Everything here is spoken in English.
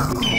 Yeah.